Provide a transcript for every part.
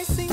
might seem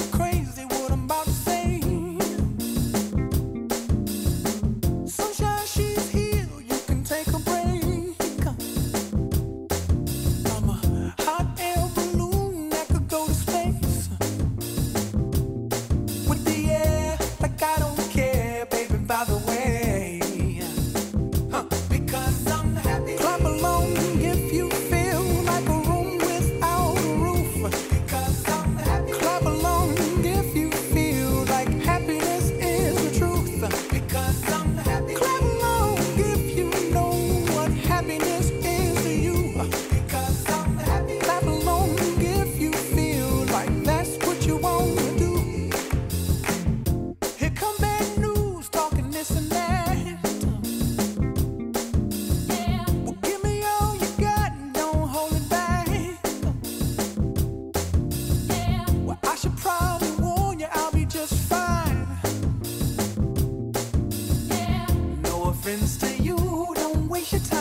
waste your time.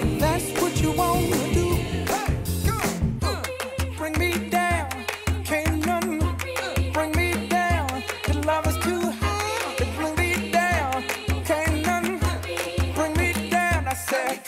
That's what you want to do. Bring me down. Can't none. Bring me down. The love is too high. Bring me down. Can't none. Bring me down. I said,